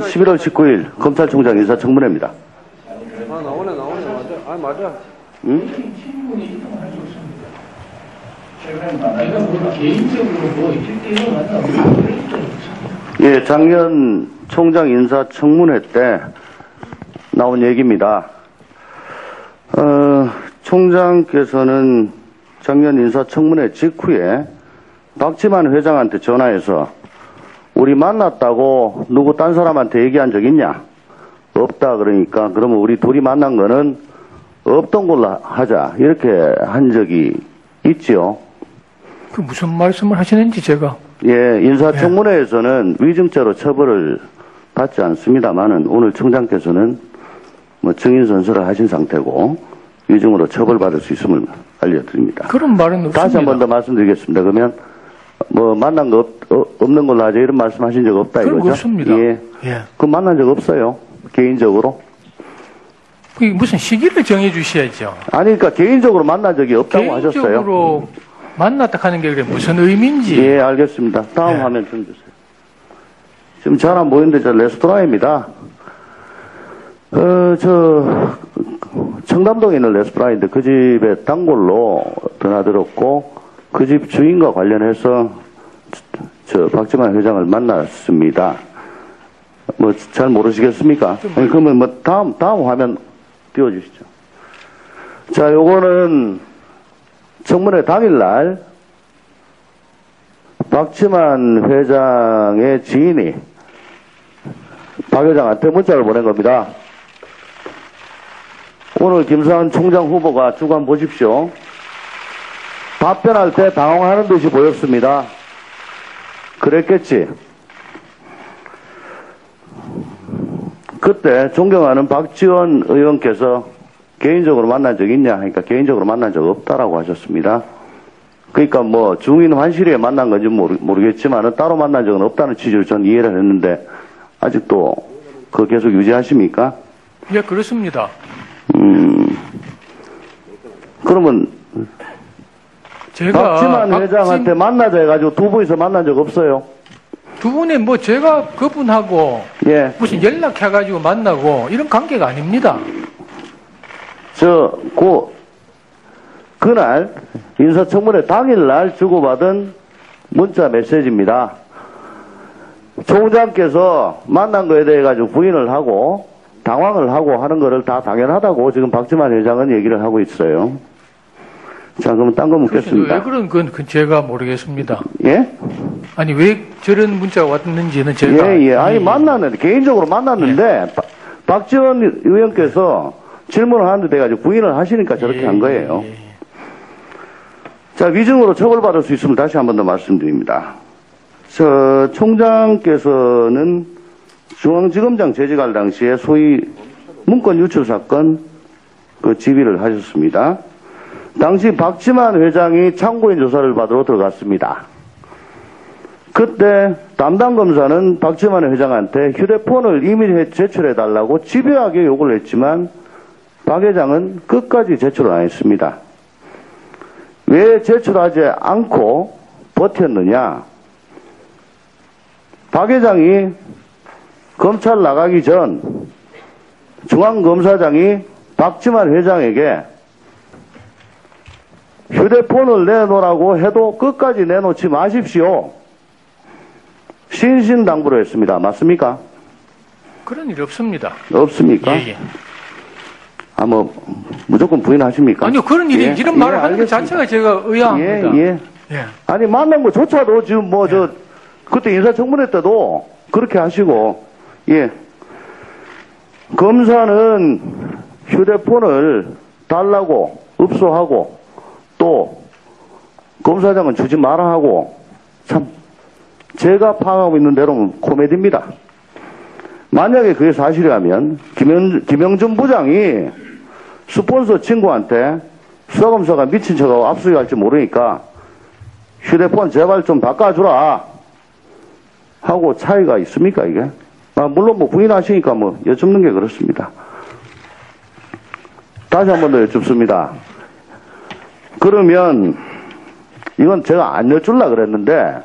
11월 19일 검찰총장 인사청문회입니다. 아 나오네 나오네 맞아 아 맞아 없어. 예, 작년 총장 인사청문회 때 나온 얘기입니다. 어, 총장께서는 작년 인사청문회 직후에 박지만 회장한테 전화해서 우리 만났다고 누구 딴 사람한테 얘기한 적 있냐? 없다 그러니까 그러면 우리 둘이 만난 거는 없던 걸로 하자 이렇게 한 적이 있지요. 그 무슨 말씀을 하시는지 제가 예, 인사청문회에서는 위증죄로 처벌을 받지 않습니다만은 오늘 청장께서는 뭐 증인 선서를 하신 상태고 위증으로 처벌받을 수 있음을 알려드립니다. 그런 말은 없습니다. 다시 한 번 더 말씀드리겠습니다. 그러면 뭐 만난 거 없, 어, 없는 걸로 하자 이런 말씀하신 적 없다 거 이거죠? 없습니다. 예. 예. 그 만난 적 없어요. 개인적으로. 그게 무슨 시기를 정해 주셔야죠. 아니 그러니까 개인적으로 만난 적이 없다고 하셨어요. 개인적으로 만났다 하는 게 무슨 의미인지 예, 알겠습니다. 다음 예. 화면 좀 주세요. 지금 잘 안 보이는데 저 레스토랑입니다. 어, 저 청담동에 있는 레스토랑인데 그 집에 단골로 드나들었고 그 집 주인과 관련해서 저, 저 박지만 회장을 만났습니다. 뭐 잘 모르시겠습니까? 아니, 그러면 뭐 다음 다음 화면 띄워주시죠. 자, 요거는 청문회 당일날 박지만 회장의 지인이 박 회장한테 문자를 보낸 겁니다. 오늘 김수환 총장 후보가 주관 보십시오. 답변할 때 당황하는 듯이 보였습니다. 그랬겠지. 그때 존경하는 박지원 의원께서 개인적으로 만난 적 있냐 하니까 개인적으로 만난 적 없다라고 하셨습니다. 그러니까 뭐 중인 환실에 만난 건지 모르, 모르겠지만 따로 만난 적은 없다는 취지로 전 이해를 했는데 아직도 그거 계속 유지하십니까? 예 그렇습니다. 음, 그러면 제가 박지만 회장한테 만나자 해가지고 두 분이서 만난 적 없어요. 두 분의 뭐 제가 그분하고 예, 무슨 연락해가지고 만나고 이런 관계가 아닙니다. 저, 고, 그날, 인사청문회 당일날 주고받은 문자 메시지입니다. 총장께서 만난 거에 대해 가지고 부인을 하고, 당황을 하고 하는 거를 다 당연하다고 지금 박지만 회장은 얘기를 하고 있어요. 자, 그러면 딴거왜 묻겠습니다. 그런 건 제가 모르겠습니다. 예? 아니 왜 저런 문자가 왔는지는 제가 예, 예. 아니, 만났는데, 개인적으로 만났는데, 박- 박지원 의원께서 질문을 하는데 돼가지고 부인을 하시니까 저렇게 예, 한 거예요. 예, 예. 자, 위증으로 처벌받을 수 있으면 다시 한 번 더 말씀드립니다. 저, 총장께서는 중앙지검장 재직할 당시에 소위 문건 유출 사건 그 지휘를 하셨습니다. 당시 박지만 회장이 참고인 조사를 받으러 들어갔습니다. 그때 담당 검사는 박지만 회장한테 휴대폰을 이미 제출해 달라고 집요하게 요구를 했지만 박 회장은 끝까지 제출을 안 했습니다. 왜 제출하지 않고 버텼느냐? 박 회장이 검찰 나가기 전 중앙검사장이 박지만 회장에게 휴대폰을 내놓으라고 해도 끝까지 내놓지 마십시오. 신신당부를 했습니다. 맞습니까? 그런 일 없습니다. 없습니까? 예, 예. 아, 뭐, 무조건 부인하십니까? 아니요 그런 일이 예, 이런 예, 말을 하는 것. 자체가 제가 의아합니다. 예, 예. 예. 아니 만난 거조차도 지금 뭐 저 그때 인사청문회 때도 그렇게 하시고 예 검사는 휴대폰을 달라고 읍소하고 또 검사장은 주지 마라 하고 참 제가 파악하고 있는 대로는 코미디입니다. 만약에 그게 사실이라면 김영, 김영준 부장이 스폰서 친구한테 수사검사가 미친 척하고 압수할지 모르니까 휴대폰 제발 좀 바꿔주라 하고 차이가 있습니까 이게? 아, 물론 뭐 부인하시니까 뭐 여쭙는 게 그렇습니다. 다시 한 번 더 여쭙습니다. 그러면 이건 제가 안 여쭐라 그랬는데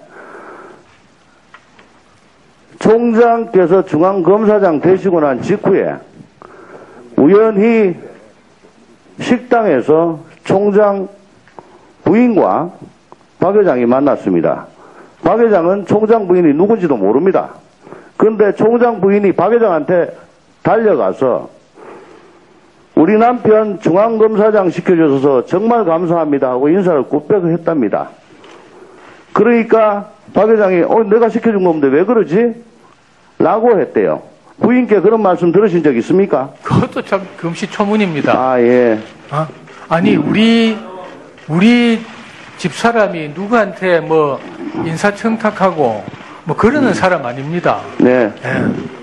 총장께서 중앙검사장 되시고 난 직후에 우연히 식당에서 총장 부인과 박 회장이 만났습니다. 박 회장은 총장 부인이 누군지도 모릅니다. 그런데 총장 부인이 박 회장한테 달려가서 우리 남편 중앙검사장 시켜줘서 정말 감사합니다 하고 인사를 굽백을 했답니다. 그러니까 박 회장이 어 내가 시켜준 건데 왜 그러지? 라고 했대요. 부인께 그런 말씀 들으신 적 있습니까? 그것도 참 금시초문입니다. 아 예. 아, 아니 우리 우리 집 사람이 누구한테 뭐 인사청탁하고 뭐 그러는 사람 아닙니다. 네. 예.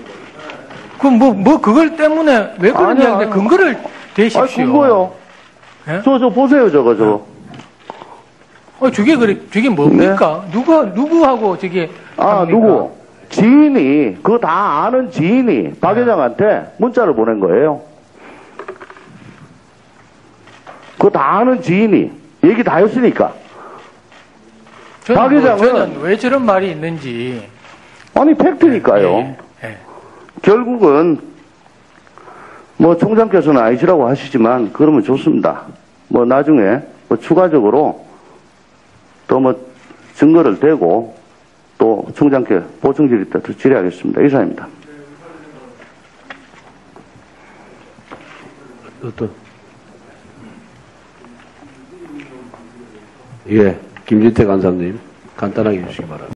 그럼 뭐, 뭐 그걸 때문에 왜 그러냐는데. 근거를 아 대십시오. 그거요. 예? 저 저 보세요 저거 저. 어, 저게 그래, 저게 뭡니까? 누구 누구하고 저게 아 합니까? 누구? 지인이 그거 다 아는 지인이 박 회장한테 문자를 보낸 거예요. 그거 다 아는 지인이 얘기 다 했으니까. 저는, 박 뭐, 회장은- 저는 왜 저런 말이 있는지 아니 팩트니까요. 예, 예. 결국은 뭐 총장께서는 아니시라고 하시지만 그러면 좋습니다. 뭐 나중에 뭐 추가적으로 또 뭐 증거를 대고 또 총장께 보충 질의 때 질의하겠습니다. 이상입니다. 어떤? 예, 김진태 간사님 간단하게 해주시기 바랍니다.